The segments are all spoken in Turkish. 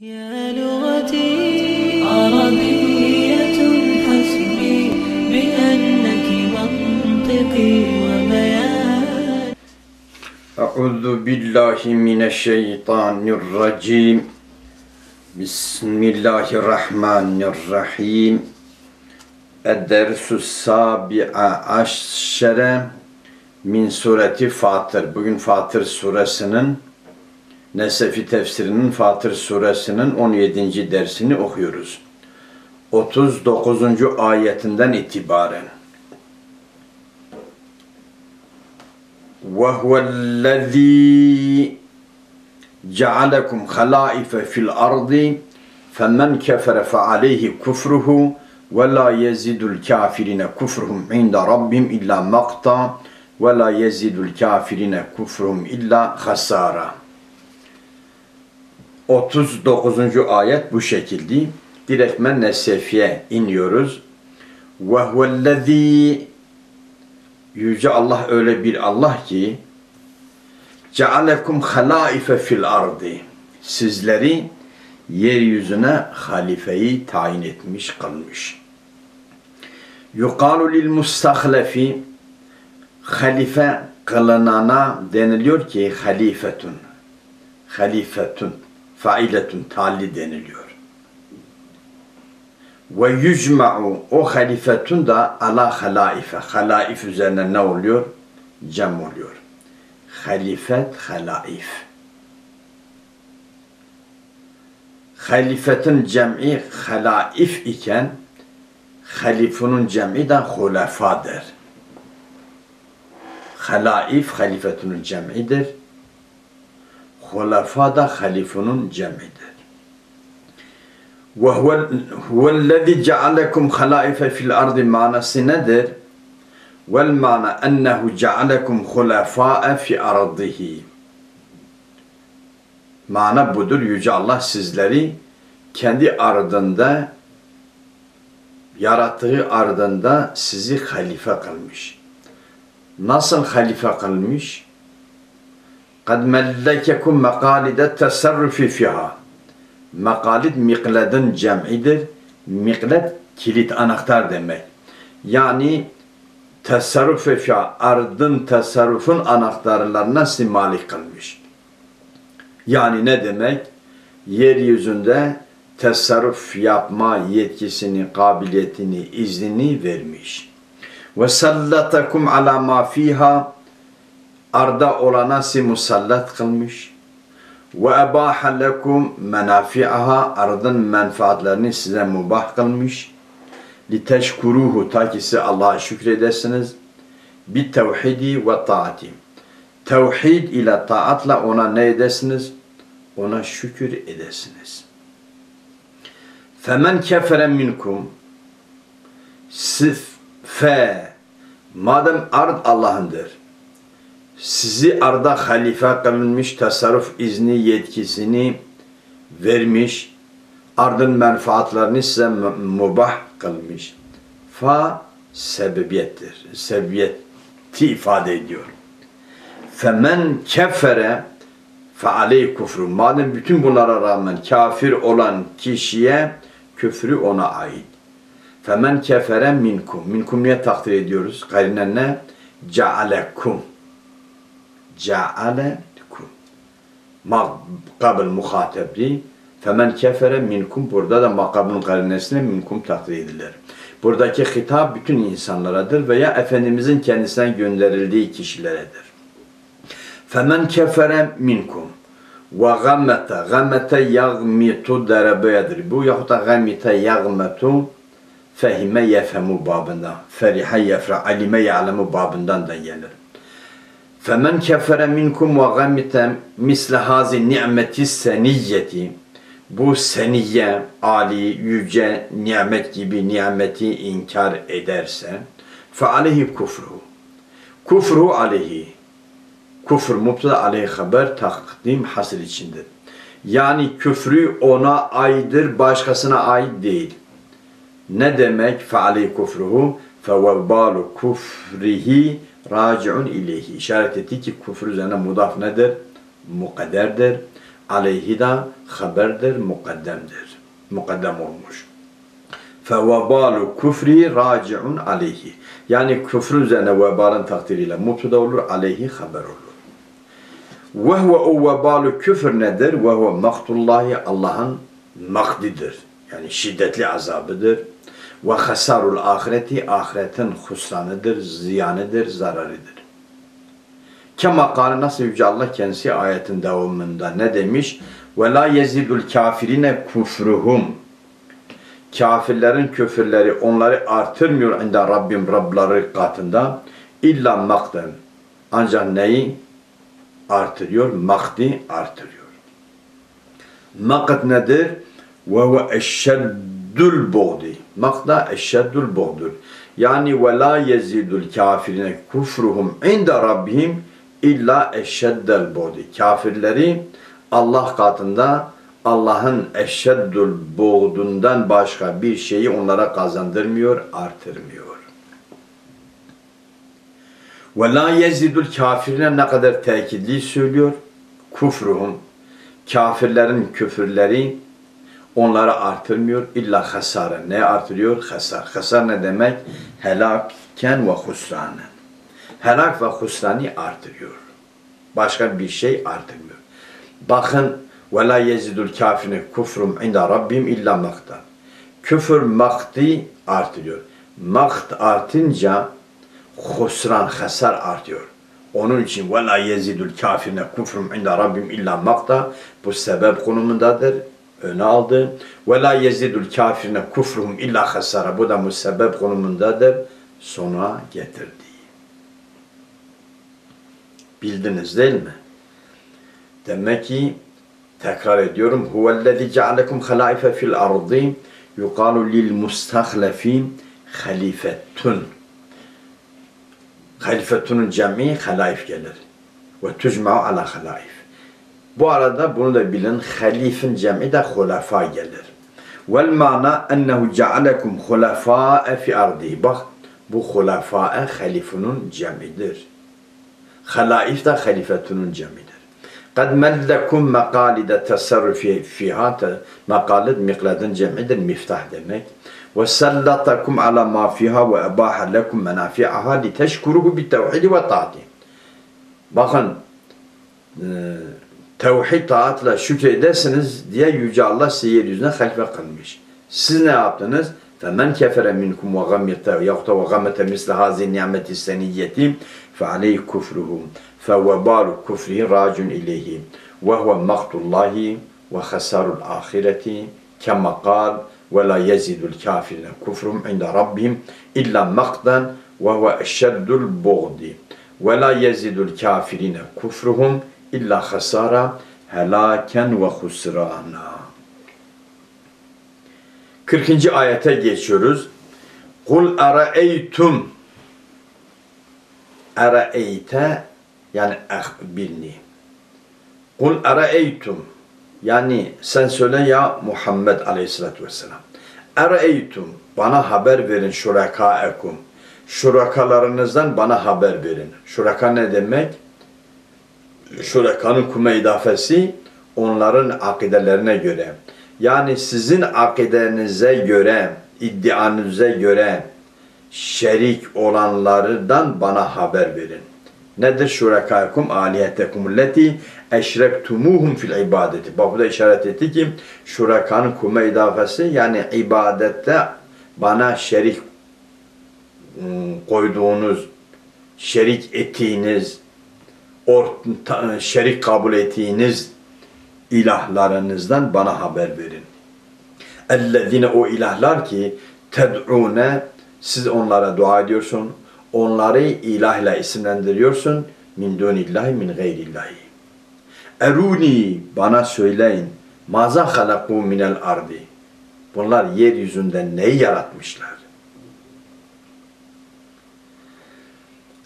يا لغتي عربية حسبي بأنك منطقي وبيان أعوذ بالله من الشيطان الرجيم بسم الله الرحمن الرحيم الدرس السابع عشر min sureti Fatır. Bugün Fatır suresinin Nesefi tefsirinin Fatır suresinin 17. dersini okuyoruz. 39. ayetinden itibaren. وَهُوَ الَّذ۪ي جَعَلَكُمْ خَلَائِفَ فِي الْأَرْضِ فَمَنْ كَفَرَ فَعَلَيْهِ كُفْرُهُ وَلَا يَزِدُ الْكَافِرِينَ كُفْرُهُمْ عِنْدَ رَبِّهِمْ إِلَّا مَقْتًا وَلَا يَزِدُ الْكَافِرِينَ كُفْرُهُمْ إِلَّا خَسَارًا 39. ayet bu şekilde. Direktmen Nesefi'ye iniyoruz. وَهُوَ الَّذ۪ي Yüce Allah öyle bir Allah ki cealekum halaife fil ardı sizleri yeryüzüne halifeyi tayin etmiş kılmış. Yukalu lil mustahlefi halife kılınana deniliyor ki halifetun halifetun failetun tali deniliyor. Ve yücma'u o halifetun da ala halaife. Halaif üzerine ne oluyor? Cem oluyor. Halifet, halaif. Halifetin cem'i halaif iken halifunun cem'i de hulefadır. Halaif halifetunun cem'idir. Hulafa da halifunun cemidir. Ve huvellezî cealekum halaife fil ardi manası nedir? Vel mana ennehu cealekum hulefâe fi ardihi. Mana budur. Yüce Allah sizleri kendi ardında yarattığı ardında sizi halife kılmış. Nasıl halife kılmış? قَدْ مَلَّكَكُمْ مَقَالِدَ التَّسَرُّفِ فِيهَا Mekalid mikledin cem'idir. Mikled kilit anahtar demek. Yani tasarruf ve ardın tasarrufun anahtarlarına sizi malik kılmış. Yani ne demek? Yeryüzünde tasarruf yapma yetkisini, kabiliyetini, iznini vermiş. Ve sallatakum ala ma fiha arda olana si musallat kılmış ve ebaha lekum menafi'aha ardın menfaatlerini size mubah kılmış. Li teşkuruhu ta ki size Allah'a şükredesiniz. Bi tevhidi ve taati. Tevhid ile taatla ona ne edesiniz? Ona şükür edesiniz. Femen kefere minkum sif fe madem ard Allah'ındır sizi arda halife kılınmış, tasarruf izni, yetkisini vermiş, ardın menfaatlerini size mubah kılmış. Fa sebebiyettir. Sebebiyeti ifade ediyor. Femen kefere fe aleyh kufru. Madem bütün bunlara rağmen kafir olan kişiye küfrü ona ait. Femen kefere minkum. Minkum niye takdir ediyoruz? Karinen ne? Cealekum cealekum. Makabıl muhatebli femen kefere minkum burada da makabın karinesine minkum takdir edilir. Buradaki hitap bütün insanlaradır veya Efendimizin kendisinden gönderildiği kişileredir. Femen kefere minkum ve gammete gammete yagmitu derebeyedir. Bu yahut da gammete yagmetu fehime yefhemu babından, ferihe yefre alime ya'lemu babından da gelir. فَمَنْ كَفَرَ مِنْكُمْ وَغَمِّتَ مِسْلَ هَذِ النِّعْمَةِ السَّنِيَّةِ Bu seniye, ali, yüce, nimet gibi nimeti inkar ederse فَعَلَيْهِ kufru. Kufru aleyhi. Kufr mubtada aleyhi haber takdim hasıl içindir. Yani küfrü ona aittir, başkasına ait değil. Ne demek fe'aleyhi kufruhu? فَوَبَالُ kufrihi raciun ileyhi işaret etti ki küfür üzerine mudaf nedir? Mukadderdir. Aleyhi da haberdir, mukaddemdir. Mukaddem olmuş. Fevebalu küfri raciun aleyhi. Yani küfür üzerine vebalın takdiriyle mubtada olur, aleyhi haber olur. Ve huve o vebalu küfür nedir? Ve huve maktullahi Allah'ın makdidir. Yani şiddetli azabıdır ve hasarul ahireti ahiretin husranıdır, ziyanıdır, zararıdır. Kema kâle nasıl Yüce Allah kendisi ayetin devamında ne demiş? Ve la yezidul kafirine kufruhum. Kafirlerin küfürleri onları artırmıyor inde Rabbim Rabları katında. İlla makten. Ancak neyi? Artırıyor. Makdi artırıyor. Makat nedir? Ve huve eşşeddül buğdi. Makda eşşeddül buğdur. Yani ve la yezidul kafirine kufruhum inde Rabbihim illa eşşeddel buğdi. Kafirleri Allah katında Allah'ın eşşeddül buğdundan başka bir şeyi onlara kazandırmıyor, artırmıyor. Ve la yezidul kafirine ne kadar tekidli söylüyor? Kufruhum. Kafirlerin küfürleri onları artırmıyor. illa hasara. Ne artırıyor? Hasar. Hasar ne demek? Helakken ve husranen. Helak ve husrani artırıyor. Başka bir şey artırmıyor. Bakın la yezidul kafirine kufrum inda rabbim illa makta. Küfür makti artırıyor. Makt artınca husran, hasar artıyor. Onun için la yezidul kafirine kufrum inda rabbim illa makta bu sebep konumundadır. Öne aldı. Ve la yezidul kafirine kufruhum illa hasara. Bu da müsebbep konumundadır. Sona getirdi. Bildiniz değil mi? Demek ki tekrar ediyorum. Huvellezî cealekum halâife fil ardı yuqalu lil mustahlefin halifetun. Halifetunun cemi halaif gelir. Ve tücma'u ala halaif. Bu arada bunu da bilin. Halifin cemi de hulafa gelir. Vel mana ennehu cealekum hulafâe fi ardı. Bak bu hulafâe halifenin cemidir. Halaif de halifetunun cemidir. قد ملكم مقالد التصرف فيها مقالد مقلد جمعيد المفتاح demek وسلطكم على ما فيها وأباح لكم منافعها لتشكروه بالتوحيد والطاعة bakın e, tevhid taatla şükredersiniz diye Yüce Allah size yeryüzüne halife kılmış. Siz ne yaptınız? فَمَنْ كَفَرَ مِنْكُمْ وَغَمِّتَ يَغْتَ وَغَمَّتَ مِثْلَ هَذِي النِّعْمَةِ السَّنِيَّةِ فَعَلَيْهِ كُفْرُهُ فَوَبَالُ كُفْرِهِ رَاجٌ إِلَيْهِ وَهُوَ مَقْتُ اللّٰهِ وَخَسَارُ الْآخِرَةِ كَمَا قَالْ وَلَا يَزِدُ الْكَافِرِينَ كُفْرُهُمْ عِنْدَ رَبِّهِمْ إِلَّا مَقْتًا وَهُوَ أَشَدُّ الْبُغْضِ وَلَا يَزِدُ الْكَافِرِينَ كُفْرُهُمْ illa hasara helaken ve husrana. 40. ayete geçiyoruz. Kul eraeytum eraeyte yani eh, bilni. Kul eraeytum yani sen söyle ya Muhammed aleyhissalatü vesselam. Eraeytum bana haber verin şurakaekum. Şurakalarınızdan bana haber verin. Şuraka ne demek? Şurakanın kume idafesi onların akidelerine göre. Yani sizin akidenize göre, iddianıza göre şerik olanlardan bana haber verin. Nedir şurakâkum âliyetekum leti eşrektumuhum fil ibadeti. Bak bu da işaret etti ki şurakanın kume idafesi yani ibadette bana şerik ıı, koyduğunuz, şerik ettiğiniz, orta, şerik kabul ettiğiniz ilahlarınızdan bana haber verin. Ellezine o ilahlar ki ted'une siz onlara dua ediyorsun. Onları ilah ile isimlendiriyorsun. Min dunillahi min gayrillahi. Eruni bana söyleyin. Maza halaku minel ardi. Bunlar yeryüzünde neyi yaratmışlar?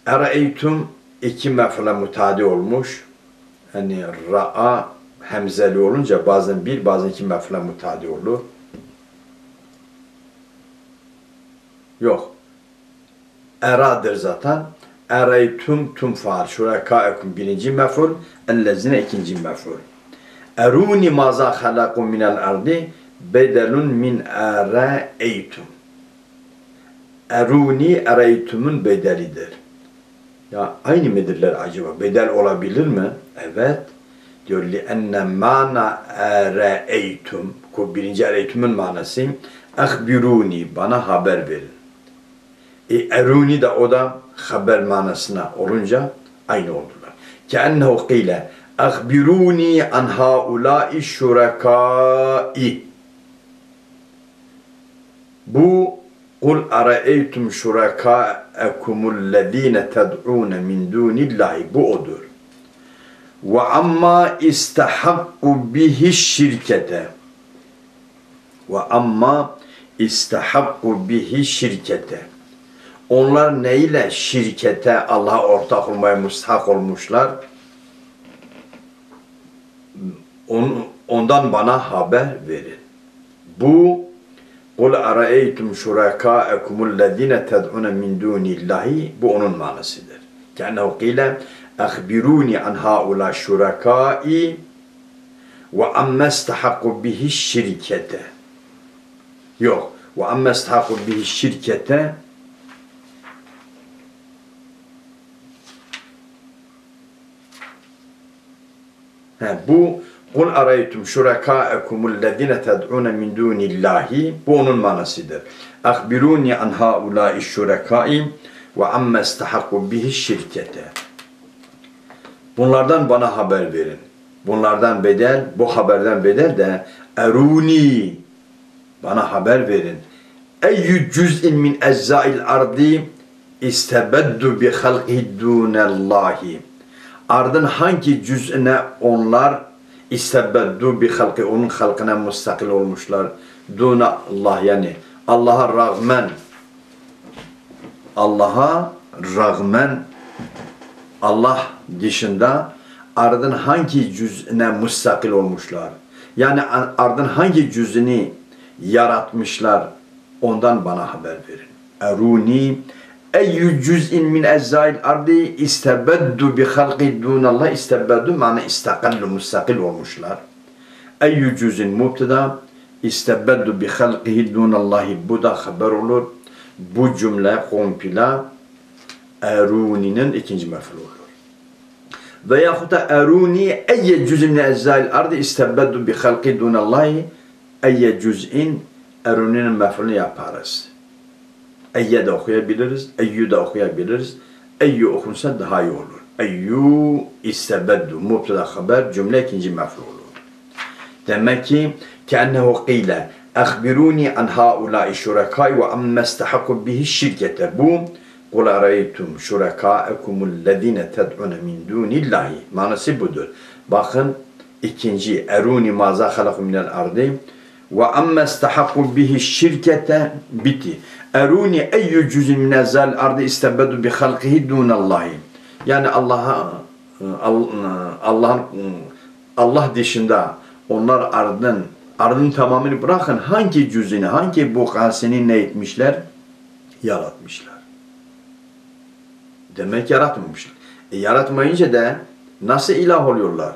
Ere'eytum iki mef'ule mutadi olmuş. Yani ra'a hemzeli olunca bazen bir bazen iki mef'ule mutadi olur. Yok. Eradır zaten. Ereytum tum faal. Şurakaekum birinci mef'ul. Ellezine ikinci mef'ul. Eruni maza halaku minel ardi bedelun min ere'eytum. Eruni ereytumun bedelidir. Ya aynı midirler acaba? Bedel olabilir mi? Evet. Diyor li enne mana ere'eytum. Bu birinci ereytumun manası. Ahbiruni bana haber verin. E, eruni de o da haber manasına olunca aynı oldular. Keennehu qile ahbiruni an haulai şurakai. Bu kul araeytum şurakaakumul lezine ted'un min dunillahi bu odur. Ve amma istahakku bihi şirkete. Ve amma istahakku bihi şirkete. Onlar neyle şirkete Allah'a ortak olmaya müstahak olmuşlar? On, ondan bana haber verin. Bu Kul araeytum şurakâekumul lezîne ted'une min dûnillâhi bu onun manasıdır. Qîle akhbiruni an haula şurakâi ve amme istahakku bihi şirkete. Yok. İstahakku bihi şirkete He, bu Kul araytum şurakâekumul lezine ted'ûne min dûnillâhi bu onun manasıdır. Akbiruni an haulâi şurakâi ve amme istahakku bihi şirkete. Bunlardan bana haber verin. Bunlardan bedel, bu haberden bedel de eruni bana haber verin. Eyyü cüz'in min eczail ardi istebeddu bi halqihi dûnellâhi. Ardın hangi cüz'üne onlar istebeddu bi halkı onun halkına mustakil olmuşlar. Duna Allah yani Allah'a rağmen Allah'a rağmen Allah dışında ardın hangi cüzüne mustakil olmuşlar? Yani ardın hangi cüzünü yaratmışlar? Ondan bana haber verin. Eruni eyyü cüz'in min eczail ardi istebeddu bi halqi dunallah istebeddu mana istakallu mustakil olmuşlar. Eyyü cüz'in mubtada istebeddu bi halqihi dunallahi bu da haber olur. Bu cümle kompila eruni'nin ikinci mef'ul olur. Veyahut da eruni eyye cüz'in min eczail ardi istebeddu bi halqi dunallahi eyye cüz'in eruni'nin mef'ulünü yaparız. Eyye de okuyabiliriz, eyyü de okuyabiliriz. Eyyü okunsa daha iyi olur. Eyyü istebeddu. Mubtada haber cümle ikinci mef'ul olur. Demek ki kennehu qile an haulâi şurakâi ve amme istahakku bihi şirkete. Bu Kul araytum şurakâekumul lezine ted'une min dûnillahi. Manası budur. Bakın ikinci eruni maza halakum minel ardi ve amme istahakku bihi şirkete biti. Eruni eyyü cüzün minezzal ardı istebedu bi halkihi dunallahi. Yani Allah'a Allah'ın Allah dışında onlar ardın ardın tamamını bırakın hangi cüzünü, hangi bukasını ne etmişler? Yaratmışlar. Demek yaratmamışlar. E, yaratmayınca da nasıl ilah oluyorlar?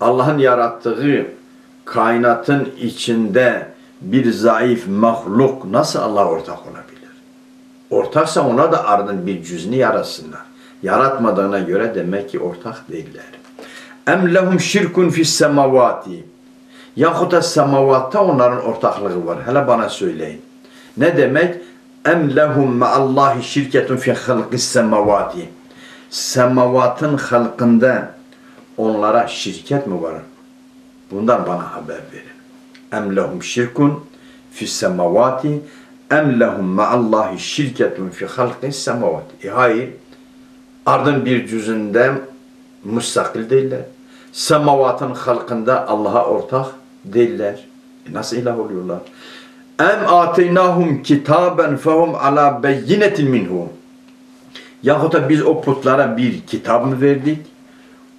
Allah'ın yarattığı kainatın içinde bir zayıf mahluk nasıl Allah ortak olabilir? Ortaksa ona da ardın bir cüzünü yaratsınlar. Yaratmadığına göre demek ki ortak değiller. Em lehum şirkun fis semavati. Yahut da semavatta onların ortaklığı var. Hele bana söyleyin. Ne demek? Em lehum ma'allahi şirketun fi halqis semavati. Semavatın halkında onlara şirket mi var? Bundan bana haber verin. Em lehum şirkun fi semavati em lehum ma'allahi şirketun fi halqis semavati. E hayır. Ardın bir cüzünde müstakil değiller. Semavatın halkında Allah'a ortak değiller. E nasıl ilah oluyorlar? Em ateynahum kitaben fehum ala beyinetin minhu. Yahut da biz o putlara bir kitap mı verdik?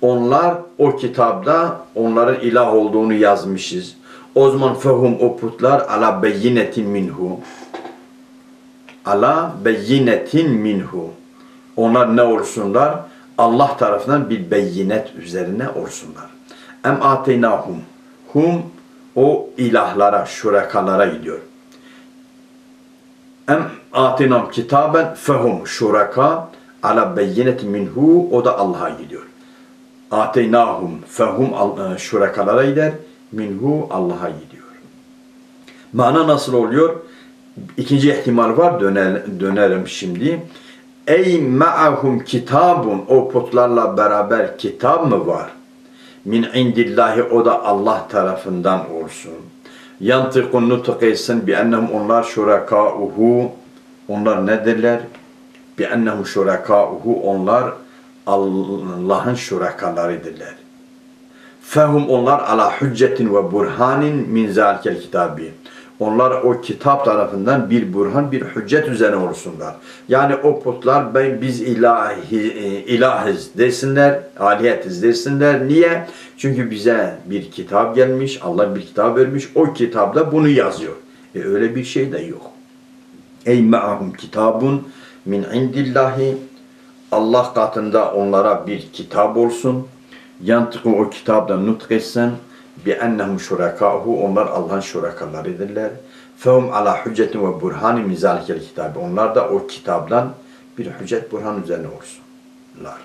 Onlar o kitapta onların ilah olduğunu yazmışız. O zaman fehum o putlar ala beyinetin minhu. Ala beyinetin minhu. Onlar ne olsunlar? Allah tarafından bir beyinet üzerine olsunlar. Em ateynahum. Hum o ilahlara, şurakalara gidiyor. Em atinam kitaben fehum şuraka ala beyinetin minhu o da Allah'a gidiyor. Ateynahum fehum e, şurakalara gider minhu Allah'a gidiyor. Mana nasıl oluyor? İkinci ihtimal var döner, dönerim şimdi. Ey ma'ahum kitabun o putlarla beraber kitap mı var? Min indillahi o da Allah tarafından olsun. Yantıkun nutuk etsin bi ennehum onlar şurakauhu onlar nedirler? Bi ennehum şurakauhu onlar Allah'ın şurakalarıdırlar. Fehum onlar ala hüccetin ve burhanin min zalikel kitabi. Onlar o kitap tarafından bir burhan, bir hüccet üzerine olsunlar. Yani o putlar ben biz ilahi, ilahiz desinler, aliyetiz desinler. Niye? Çünkü bize bir kitap gelmiş, Allah bir kitap vermiş. O kitapta bunu yazıyor. E öyle bir şey de yok. Ey ma'ahum kitabun min indillahi Allah katında onlara bir kitap olsun. Yantıkı o kitaptan nutk etsen bi ennehum şurakâhu onlar Allah'ın şurakalarıdırlar. Fehum ala hüccetin ve burhani mizalikel kitabı. Onlar da o kitaptan bir hüccet burhan üzerine olsunlar.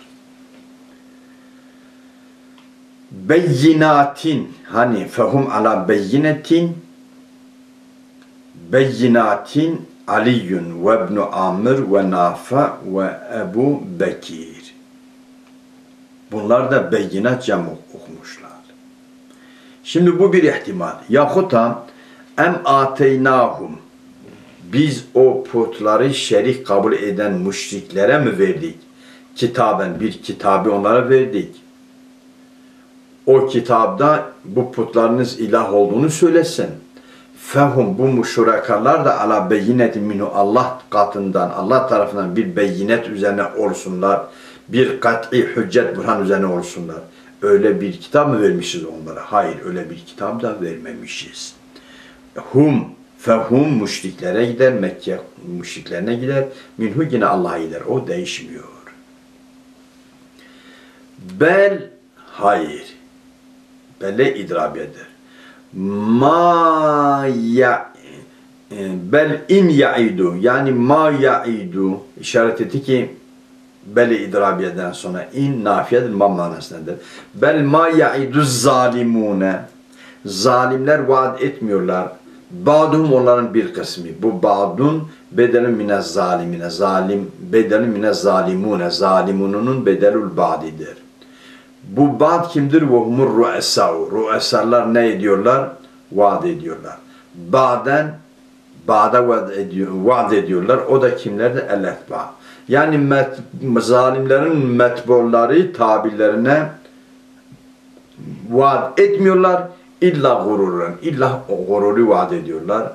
Beyinatin hani fehum ala beyinetin beyinatin Aliyyun ve ibn Amr ve Nafa ve Ebu Bekir. Bunlar da beyinat cam okumuşlar. Şimdi bu bir ihtimal. Yahut da em ateynahum biz o putları şerik kabul eden müşriklere mi verdik? Kitaben bir kitabı onlara verdik. O kitapta bu putlarınız ilah olduğunu söylesin. Fehum bu müşrakalar da ala beyinetin minhu Allah katından, Allah tarafından bir beyinet üzerine olsunlar. Bir kat'i hüccet burhan üzerine olsunlar. Öyle bir kitap mı vermişiz onlara? Hayır öyle bir kitap da vermemişiz. Hum fehum müşriklere gider, Mekke müşriklerine gider. Minhu yine Allah'a gider. O değişmiyor. Bel hayır. Belle idrabiyedir ma ya bel in yaidu yani ma yaidu işaret etti ki bel idrabiyeden sonra in nafiyedir ma manasındadır. Bel ma yaidu zalimune zalimler vaat etmiyorlar. Ba'dum onların bir kısmı. Bu ba'dun bedelin mine zalimine. Zalim bedelin mine zalimune. Zalimununun bedelül ba'didir. Bu ba'd kimdir? Ve humur ru'esâ'u. Ru'esâ'lar ne ediyorlar? Vaat ediyorlar. Ba'den Ba'da vaat, ediyor, vaat ediyorlar. O da kimlerdir? El-etba. Yani met, zalimlerin metbolları tabirlerine vaat etmiyorlar. İlla gururun. İlla gururu vaat ediyorlar.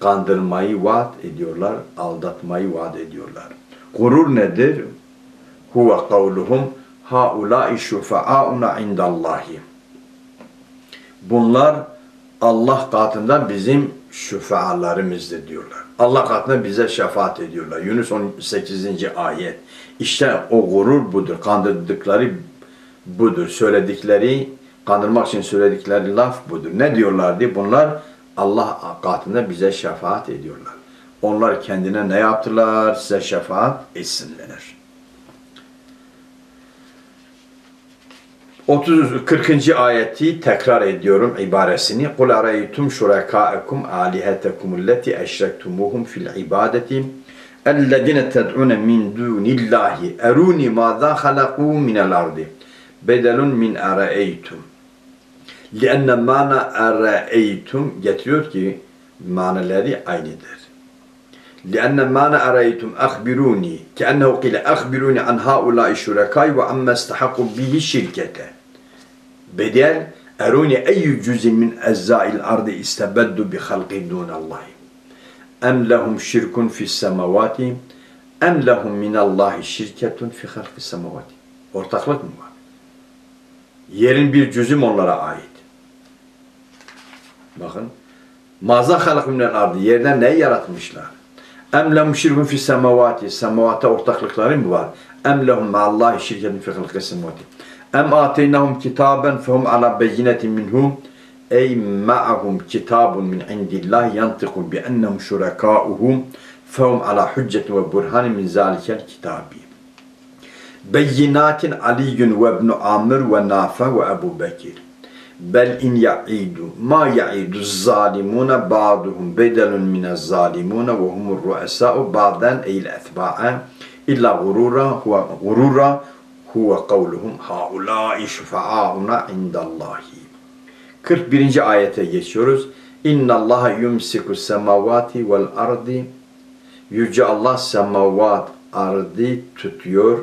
Kandırmayı vaat ediyorlar. Aldatmayı vaat ediyorlar. Gurur nedir? Huve kavluhum haulâi şufa'auna indallahi. Bunlar Allah katında bizim şüfaalarımızdır diyorlar. Allah katında bize şefaat ediyorlar. Yunus 18. ayet. İşte o gurur budur. Kandırdıkları budur. Söyledikleri, kandırmak için söyledikleri laf budur. Ne diyorlardı? Bunlar Allah katında bize şefaat ediyorlar. Onlar kendine ne yaptılar? Size şefaat etsinler. 30 40. ayeti tekrar ediyorum ibaresini. Kul araytum şurakâekum âlihetekum alleti eşrektumuhum fil ibadeti ellezine ted'une min dunillahi eruni mâzâ halakû minel ardi bedelun min araytum lianne mana araytum getiriyor ki manaları aynıdır. لأن معنى أرأيتم أخبروني كأنه قيل أخبروني عن هؤلاء الشركاء وعما استحقوا به الشركة bedel eruni eyyü cüzin min ezzail ardı istebeddu bi halqin dunallahi. Em lehum şirkun fis semavati em lehum minallahi şirketun fi halqis semavati. Ortaklık mı var? Yerin bir cüzüm onlara ait. Bakın. Maza halak minel ardı. Yerden neyi yaratmışlar? Em lehum şirkun fis semavati. Semavata ortaklıkları mı var? Em lehum maallahi şirketun fi halqis semavati. Em ateynahum kitaben fehum ala beyinetin minhum ey ma'ahum kitabun min indillah yantiku bi ennehum şurakâuhum fehum ala hüccetin ve burhanin min zalikel kitabi. Beyinatin Aliyyun ve ibn Amr ve Nafe ve Ebu Bekir. Bel in ya'idu ma ya'idu zalimuna ba'duhum bedelun minez zalimuna ve humur ru'esa'u ba'den eyle etba'a illa gurura huve gurura huve kavluhum haulâi şufa'auna indallahi. 41. ayete geçiyoruz. İnna Allah yumsiku semavati vel ardi Yüce Allah semavat ardı tutuyor,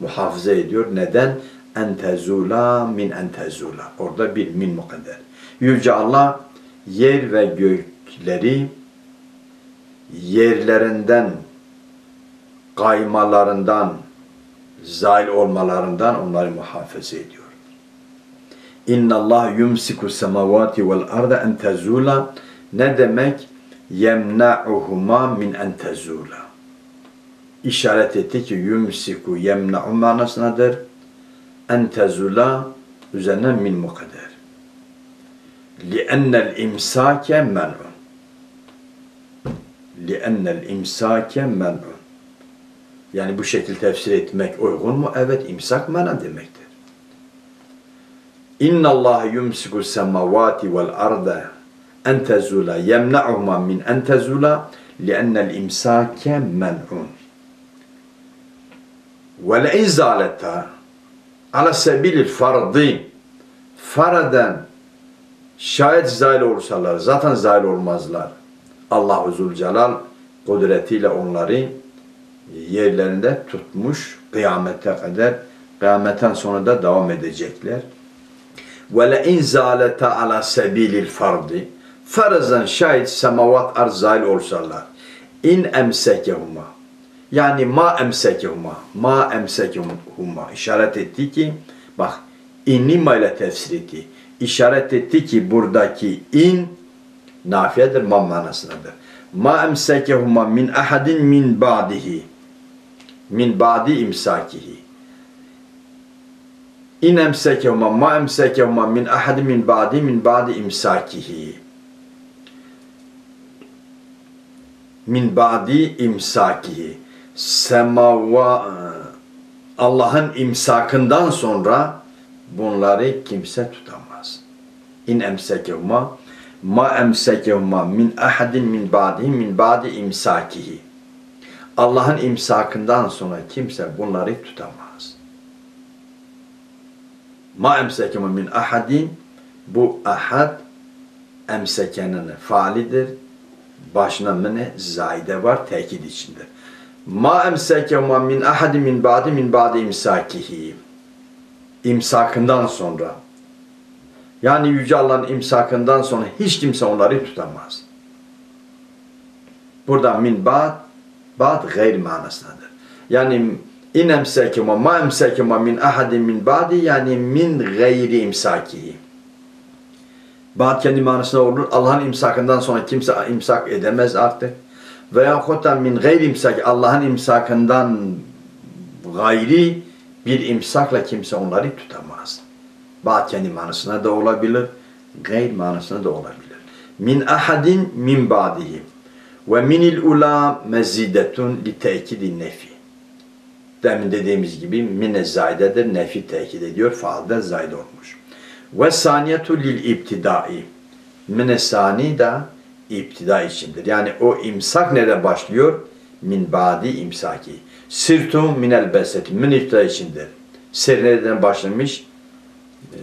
muhafaza ediyor. Neden? Entezula min entezula. Orada bir min mukadder. Yüce Allah yer ve gökleri yerlerinden kaymalarından, zail olmalarından onları muhafaza ediyor. İnna Allah yumsiku semavati vel arda en tezula ne demek? Yemna'uhuma min en tezula. İşaret etti ki yumsiku yemna'u manasındadır. En tezula üzerine min mukadder. Li'ennel imsake men'un. Li'ennel imsake men'un. Yani bu şekilde tefsir etmek uygun mu? Evet, imsak mena demektir. İnna Allah yumsiku semavati vel arda en tezula yemna'uhuma min en tezula li'ennel imsake men'un. Ve le izaleta ala sebilil faraden şayet zail olursalar zaten zail olmazlar. Allah-u Zülcelal kudretiyle onları yerlerinde tutmuş kıyamete kadar kıyametten sonra da devam edecekler. İn zaleta ala sebilil fardı farazan şayet semavat arz zail olsalar in emsekehuma yani ma emsekehuma ma emsekehuma işaret etti ki bak inni ile tefsir etti. İşaret etti ki buradaki in nafiyedir ma manasındadır. Ma emsekehuma min ahadin min ba'dihi min ba'di imsakihi. İn emsekehuma ma emsekehuma min ahadin min ba'di min ba'di imsakihi. Min ba'di imsakihi. Semava Allah'ın imsakından sonra bunları kimse tutamaz. İn emsekehuma ma emsekehuma min ahadin min ba'di min ba'di imsakihi. Allah'ın imsakından sonra kimse bunları tutamaz. Ma emsekehuma min ahadin bu ahad emsekenin faalidir. Başına mene zaide var tekid içinde. Ma emsekehuma min ahadin min ba'di min ba'di imsakihi. İmsakından sonra yani Yüce Allah'ın imsakından sonra hiç kimse onları tutamaz. Burada min ba'd ba'd gayr manasındadır. Yani in emsekema ma emsekema min ahadin min ba'di yani min gayri imsakihi. Ba'd kendi manasında olur. Allah'ın imsakından sonra kimse imsak edemez artık. Veya hatta min gayri imsak Allah'ın imsakından gayri bir imsakla kimse onları tutamaz. Ba'd kendi manasına da olabilir, gayr manasına da olabilir. Min ahadin min ba'dihi. Ve minil ula mezidetun li tekidi nefi. Demin dediğimiz gibi mine zaydedir, nefi tekit ediyor, faalde zayd olmuş. Ve saniyetu lil ibtidai. Mine sani da iptida içindir. Yani o imsak nerede başlıyor? Min badi imsaki. Sirtu minel beseti. Min iptida içindir. Sir nereden başlamış? Ee,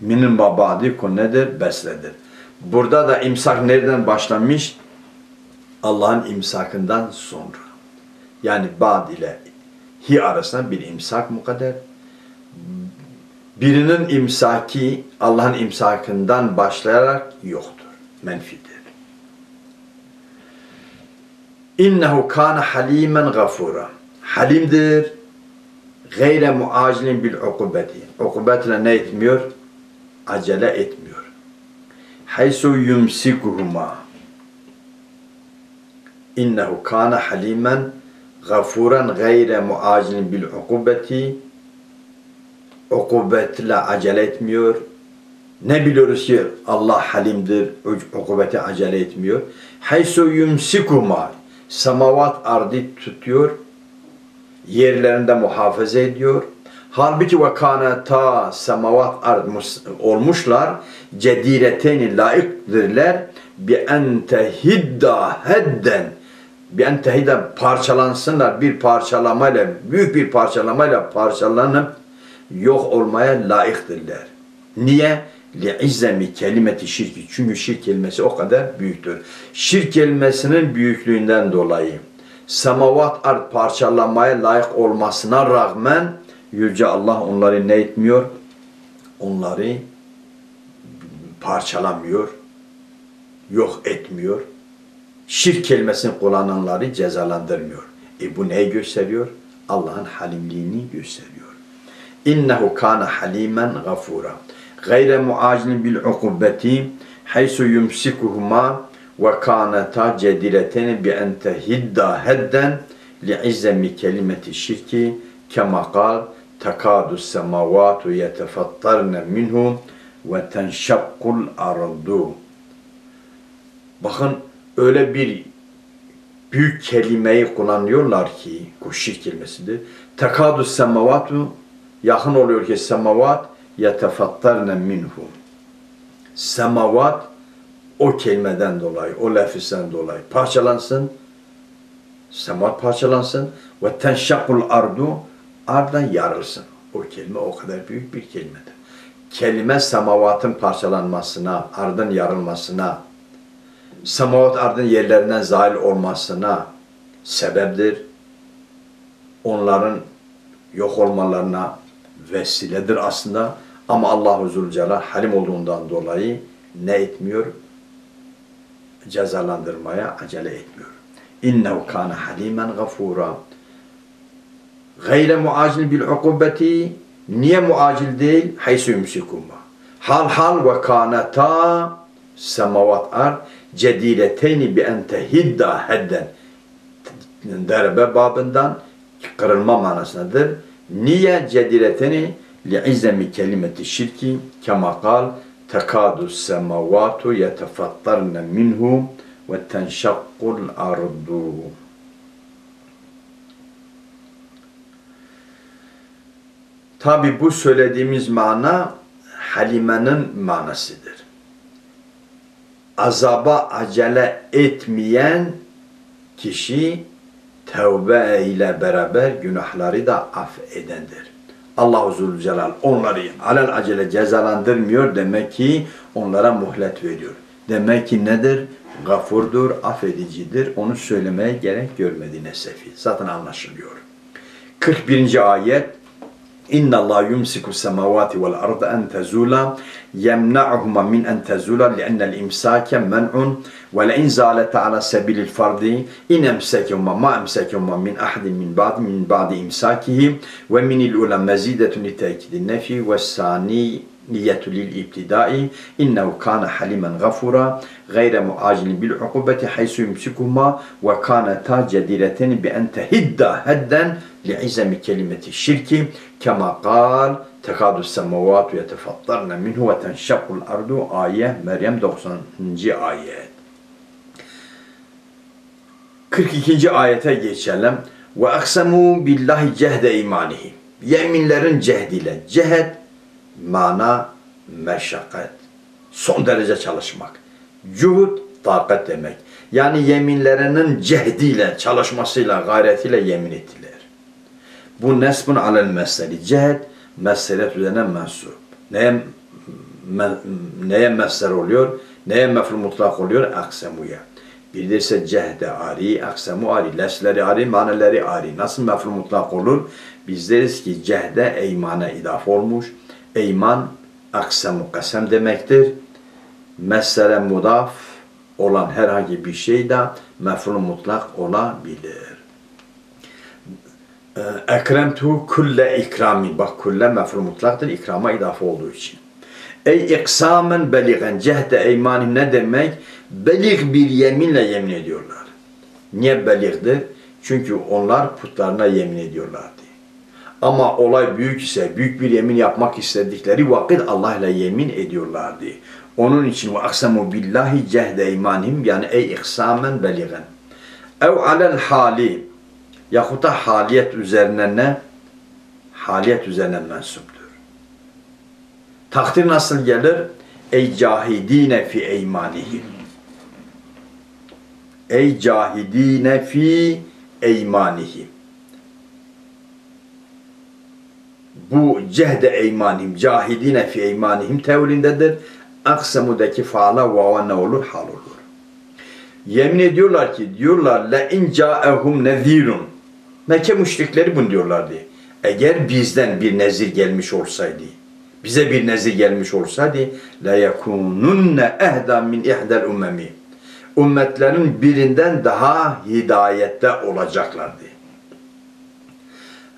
minin babadi nedir? Besledir. Burada da imsak nereden başlamış? Allah'ın imsakından sonra. Yani bad ile hi arasında bir imsak mukadder. Birinin imsaki Allah'ın imsakından başlayarak yoktur. Menfidir. İnnehu kana halimen gafura. Halimdir. Gayre muacilin bil ukubeti. Ukubetle ne etmiyor? Acele etmiyor. Haysu yumsikuhuma. İnnehu kana halimen gafuran gayre muacilin bil ukubeti ukubetle acele etmiyor. Ne biliyoruz ki Allah halimdir, ukubeti acele etmiyor. Haysu yumsikuma semavat ardı tutuyor, yerlerinde muhafaza ediyor. Halbuki ve ta semavat ard olmuşlar, cedireteni layıktırlar bi en tehidda hedden bi en tehidda parçalansınlar bir parçalamayla, büyük bir parçalamayla parçalanıp yok olmaya layıktırlar. Niye? li'izzemi kelimeti şirki. Çünkü şirk kelimesi o kadar büyüktür. Şirk kelimesinin büyüklüğünden dolayı semavat art parçalanmaya layık olmasına rağmen Yüce Allah onları ne etmiyor? Onları parçalamıyor, yok etmiyor. Şirk kelimesini kullananları cezalandırmıyor. E bu neyi gösteriyor? Allah'ın halimliğini gösteriyor. İnnehu kana halimen gafura gayre muacilin bil ukubeti haysu yumsikuhuma ve kaneta cedireten bi en tehidda hedden li'izzemi kelimeti şirki kema kal tekadu semavatu yetefattarne minhu ve tenşakkul ardu. Bakın öyle bir büyük kelimeyi kullanıyorlar ki, bu şirk kelimesidir. Tekadu semavatu yakın oluyor ki semavat yetefattarne minhu. Semavat o kelimeden dolayı, o lafizden dolayı parçalansın. Semavat parçalansın ve tenşakul ardu ardan yarılsın. O kelime o kadar büyük bir kelimedir. Kelime semavatın parçalanmasına, ardın yarılmasına, semavat ardın yerlerinden zahil olmasına sebeptir. Onların yok olmalarına vesiledir aslında. Ama Allahu Zülcelal halim olduğundan dolayı ne etmiyor? Cezalandırmaya acele etmiyor. İnnehu kana halimen gafura. Gayre muacil bil ukubeti niye muacil değil? Haysu yumsikuma. Hal hal ve kanata semavat ar cedileteyni bi en tehidda hedden. Derbe babından kırılma manasındadır. Niye cedileteni? li'izemi kelimeti şirki kema kal tekadu semavatu yetefattarne minhu ve tenşakkul ardu. Tabi bu söylediğimiz mana Halime'nin manasıdır. Azaba acele etmeyen kişi tevbe ile beraber günahları da affedendir. Allahu Zülcelal onları alel acele cezalandırmıyor demek ki onlara muhlet veriyor. Demek ki nedir? Gafurdur, affedicidir. Onu söylemeye gerek görmedi Nesefi. Zaten anlaşılıyor. 41. ayet İnna Allah yumsiku semavati vel arda en tezula yemna'uhuma min en tezula li'ennel imsake men'un ve le'in zalete ala sebilil fardi in emsekehuma ma emsekehuma min ahadin min ba'di min ba'di imsakihi ve minil ula mezidetun li niyetu lil ibtidai innehu kana halimen gafura gayre muacilin bil ukubeti haysu yumsikuhuma ve kana ta cedireten bi en tehidda hedden li'izemi kelimeti şirki kema kal tekadu semavatu yetefattarne minhu ve tenşakul ardu ayet Meryem 90. ayet 42. ayete geçelim. Ve aksemu billahi cehde imanihi. Yeminlerin cehdiyle. Cehed mana meşakkat. Son derece çalışmak. Cuhud takat demek. Yani yeminlerinin cehdiyle, çalışmasıyla, gayretiyle yemin ettiler. Bu nesbun alel mesleri. Cehd meseret üzerine mensup. Neye, me, neye mesler oluyor? Neye mefru mutlak oluyor? Aksemuya. İse cehde ari, aksemu ari, lesleri ari, maneleri ari. Nasıl mefru mutlak olur? Biz deriz ki cehde eymana idaf olmuş. Eyman aksemu kasem demektir. Mesele mudaf olan herhangi bir şey de mefru mutlak olabilir. Ee, Ekremtu kulle ikrami. Bak kulle mefru mutlaktır. ikrama idaf olduğu için. Ey iksamen beligen cehde eymani ne demek? Belig bir yeminle yemin ediyorlar. Niye beligdir? Çünkü onlar putlarına yemin ediyorlardı. Ama olay büyük ise, büyük bir yemin yapmak istedikleri vakit Allah ile yemin ediyorlardı. Onun için ve aksamu billahi cehde imanihim yani ey ihsamen beligen. Ev alel hali yahut da haliyet üzerine ne? Haliyet üzerine mensuptur. Takdir nasıl gelir? Ey cahidine fi eymanihim. Ey cahidine fi eymanihim. Bu cehde eymanihim, cahidine fi eymanihim tevilindedir. Aksamudaki faala vava ne olur? Hal olur. Yemin ediyorlar ki diyorlar la in ca'ehum nezirun. Mekke müşrikleri bunu diyorlardı. Eğer bizden bir nezir gelmiş olsaydı, bize bir nezir gelmiş olsaydı la yekununne ehda min ihdel ummemi. Ümmetlerin birinden daha hidayette olacaklardı.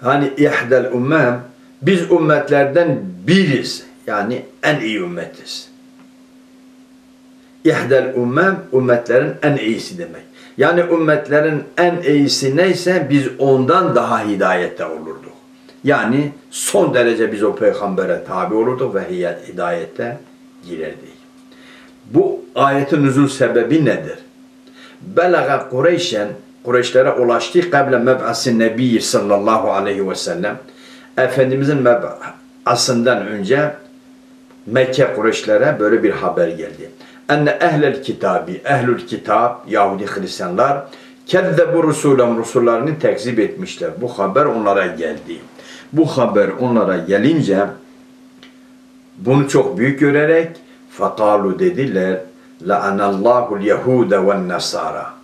Hani ihdel ummem biz ümmetlerden biriz. Yani en iyi ümmetiz. İhdel ummem ümmetlerin en iyisi demek. Yani ümmetlerin en iyisi neyse biz ondan daha hidayette olurduk. Yani son derece biz o peygambere tabi olurduk ve hidayette girerdik. Bu ayetin nüzul sebebi nedir? Belaga Kureyşen, Kureyşlere ulaştı kable meb'asin nebiyyi sallallahu aleyhi ve sellem. Efendimizin meb'asından önce Mekke Kureyşlere böyle bir haber geldi. Enne ehlel kitabi, ehlül kitap, Yahudi Hristiyanlar kezzebu rusulem, rusullarını tekzip etmişler. Bu haber onlara geldi. Bu haber onlara gelince bunu çok büyük görerek fakalu dediler la'anallahu yehude ve nasara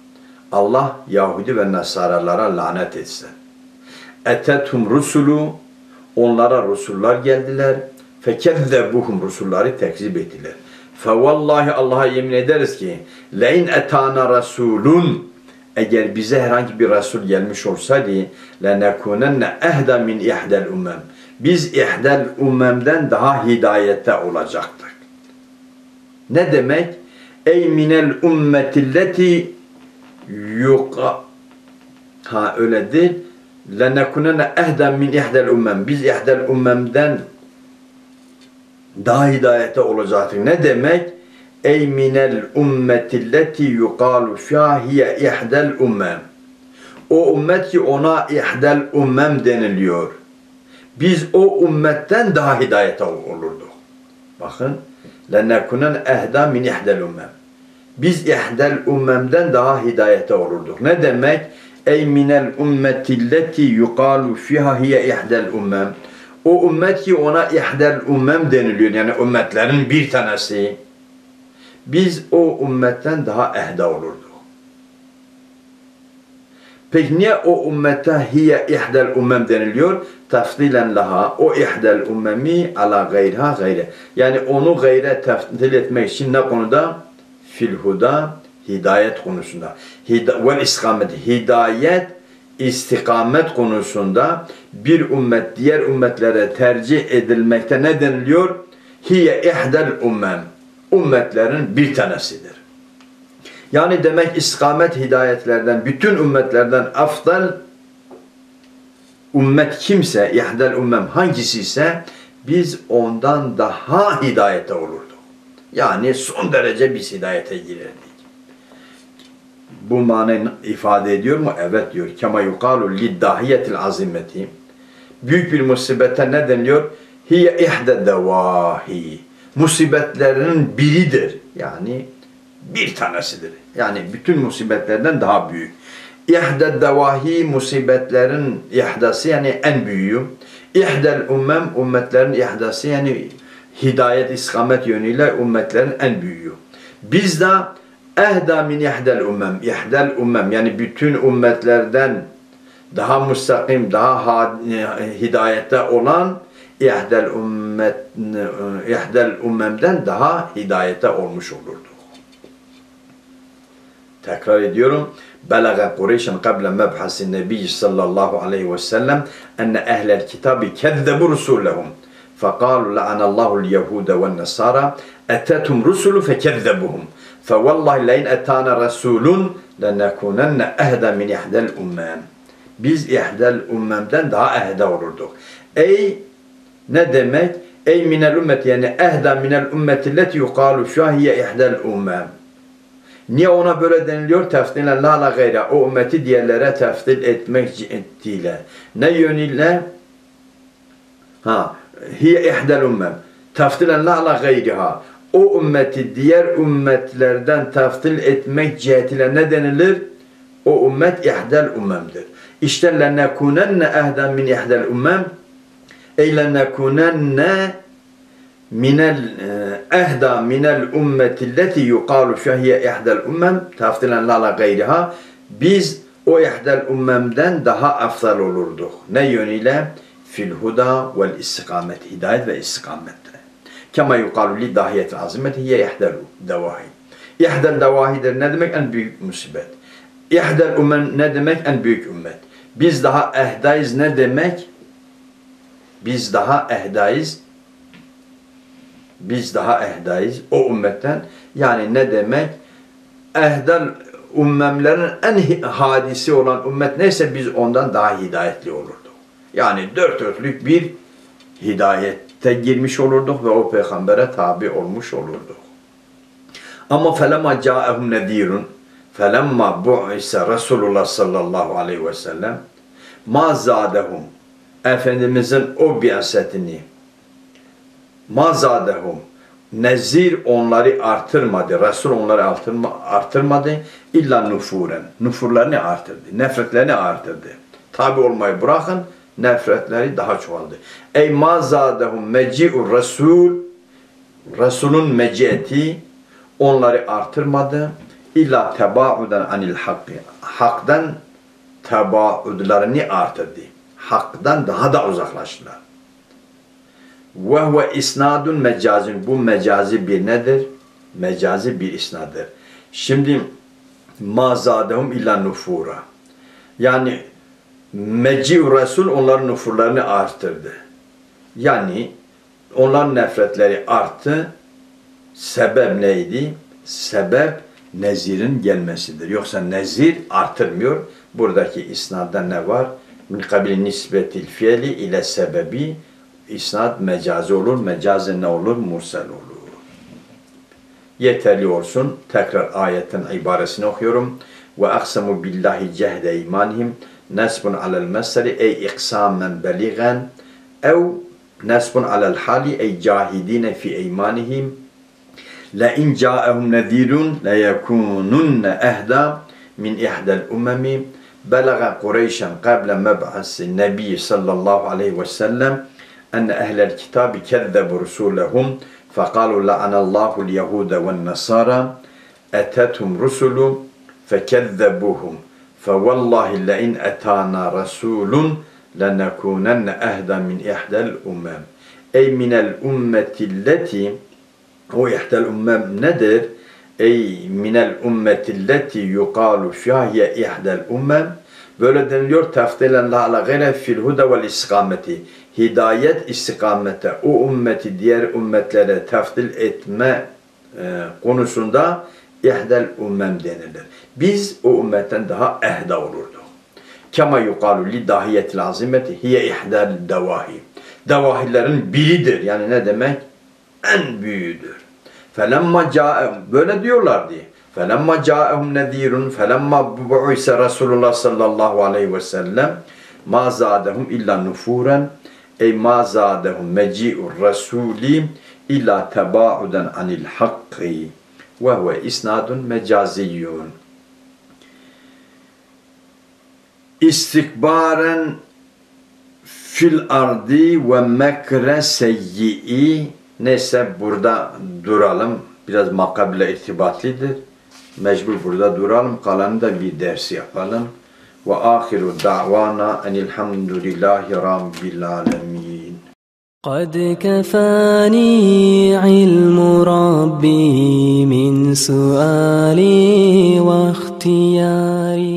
Allah Yahudi ve Nasaralara lanet etsin. Etetum rusulu onlara rusullar geldiler. Fekezzebuhum rusulları tekzip ettiler. Fevallahi Allah'a yemin ederiz ki lein etana rasulun eğer bize herhangi bir Resul gelmiş olsaydı lenekunenne ehda min ihdel ummem biz ihdel ummemden daha hidayette olacaktık. Ne demek? Ey minel ummetilleti yuqa ha öyle lenekunenne ehda min ihdel ummem biz ihdel ummemden daha hidayete olacaktık. Ne demek? Ey minel ummetilleti yuqalu fihiye ihdel ummem. O ümmet ki ona ihdel ummem deniliyor. Biz o ümmetten daha hidayete olurduk. Bakın. Lennekunen ehda min ihdel ummem. Biz ihdel ummemden daha hidayete olurduk. Ne demek? Ey minel ummetilleti yuqalu fiha hiye ihdel ummem. O ümmet ki ona ihdel ummem deniliyor. Yani ümmetlerin bir tanesi. Biz o ümmetten daha ehda olurduk. Peki niye o ümmete hiye ihdel ummem deniliyor? Tefdilen laha. O ihdel ummemi ala gayriha gayre. Yani onu gayre tefdil etmek için ne konuda? Fil huda, hidayet konusunda. Hida vel istikamet. Hidayet, istikamet konusunda bir ümmet diğer ümmetlere tercih edilmekte ne deniliyor? Hiye ihdel ummem. Ümmetlerin bir tanesidir. Yani demek istikamet hidayetlerden, bütün ümmetlerden afdal ümmet kimse, ihdel ümmem hangisi ise biz ondan daha hidayete olurduk. Yani son derece biz hidayete girerdik. Bu manayı ifade ediyor mu? Evet diyor. Kema yukalu liddahiyetil azimeti. Büyük bir musibete ne deniliyor? Hiye ihde devahi. Musibetlerinin biridir. Yani bir tanesidir. Yani bütün musibetlerden daha büyük. İhded devahi musibetlerin ihdası yani en büyüğü. İhdel ummem ümmetlerin ihdası yani hidayet, iskamet yönüyle ümmetlerin en büyüğü. Biz de ehda min ihdel ummem. İhdel ummem yani bütün ümmetlerden daha müstakim, daha hidayette olan ihdel ümmet ihdel ummemden daha hidayete olmuş olurdu. Tekrar ediyorum. Belaga Kureyş'in qabla mebhasin Nebi sallallahu aleyhi ve sellem enne ehlel kitabı kezzebu rusulehum. فقالوا لعن الله اليهود والنصارى أتتهم رسل فكذبوهم فوالله لئن أتانا رسول لنكونن أهدى من إحدى الأمم Biz ihdel ummemden daha ehda olurduk. Ey ne demek? Ey minel ümmet yani ehda minel ümmeti leti yukalu şahiye ihdel ummem. Niye ona böyle deniliyor? Tefdilen la la gayra. O ümmeti diğerlere tefdil etmek cihettiyle. Ne yönüyle? Ha, hiye ihdel ummem. Tefdilen la la gayriha. O ümmeti diğer ümmetlerden tefdil etmek cihetiyle ne denilir? O ümmet ihdel ummemdir. İşte lennekunenne ehden min ihdel ummem. Ey lennekunenne minel e, ehda minel ümmeti leti yuqalu şehiye ihdel ummem taftilen la la gayriha biz o ihdel ummemden daha afdal olurduk. Ne yönüyle? Fil huda vel istikamet. Hidayet ve istikamette. Kema yuqalu li dahiyetil azimeti hiye ihdel devahi. İhdel devahidir. Ne demek? En büyük musibet. İhdel ummem ne demek? En büyük. Biz daha ehdayız ne demek? Biz daha ehdayız biz daha ehdayız o ümmetten. Yani ne demek? Ehdal ümmemlerin en hadisi olan ümmet neyse biz ondan daha hidayetli olurduk. Yani dört örtlük bir hidayette girmiş olurduk ve o peygambere tabi olmuş olurduk. Ama felema ca'ehum nedirun felemma bu'ise Resulullah sallallahu aleyhi ve sellem ma zadehum Efendimizin o biasetini mazadehum nezir onları artırmadı. Resul onları artırma, artırmadı. İlla nufuren. Nufurlarını artırdı. Nefretlerini artırdı. Tabi olmayı bırakın. Nefretleri daha çoğaldı. Ey mazadehum meci'ur Resul Resul'un meciyeti onları artırmadı. İlla tebauden anil hakkı. Hak'tan tebaudlarını artırdı. Hak'tan daha da uzaklaştılar. Ve huve isnadun mecazin. Bu mecazi bir nedir? Mecazi bir isnadır. Şimdi mazadehum illa nufura. Yani meci'u Resul onların nufurlarını arttırdı. Yani onların nefretleri arttı. Sebep neydi? Sebep nezirin gelmesidir. Yoksa nezir artırmıyor. Buradaki isnadda ne var? Min kabili nisbetil fiili ile sebebi isnat mecazi olur. Mecazi ne olur? Mursel olur. Yeterli olsun. Tekrar ayetin ibaresini okuyorum. Ve aksamu billahi cehde imanihim نسب على المصدر أي إقساما بليغا أو نسب على الحال أي جاهدين في أيمانهم. لئن جاءهم نذير ليكونن أهدى من إحدى الأمم. بلغ قريشا قبل مبعث النبي صلى الله عليه وسلم أن أهل الكتاب كذبوا رسولهم فقالوا لعن الله اليهود والنصارى أتتهم رسل فكذبوهم. فوالله لئن أتانا رسول لنكونن أهدى من إحدى الأمم أي من الأمة التي هو إحدى الأمم ندر أي من الأمة التي يقال فيها هي إحدى الأمم Böyle deniliyor teftilen la ala gayre fil huda vel istikameti. Hidayet istikamete o ümmeti diğer ümmetlere teftil etme e, konusunda ehdel ummem denilir. Biz o ümmetten daha ehda olurduk. Kema yukalu li dahiyetil azimeti hiye ihdel devahi. Devahilerin biridir. Yani ne demek? En büyüğüdür. Felemma ca'ehum. Böyle diyorlar diye. Felemma ca'ehum nedirun. Felemma bu'ise Resulullah sallallahu aleyhi ve sellem. Ma zadehum illa nufuren. Ey ma zadehum meci'ur rasuli illa teba'uden anil hakkı ve huve isnadun mecaziyyun. İstikbaren fil ardi ve mekre seyyi'i neyse burada duralım. Biraz makabile irtibatlidir. Mecbur burada duralım. Kalanı da bir ders yapalım. Ve ahiru da'vana enilhamdülillahi rabbil alemin. قد كفاني علم ربي من سؤالي واختياري.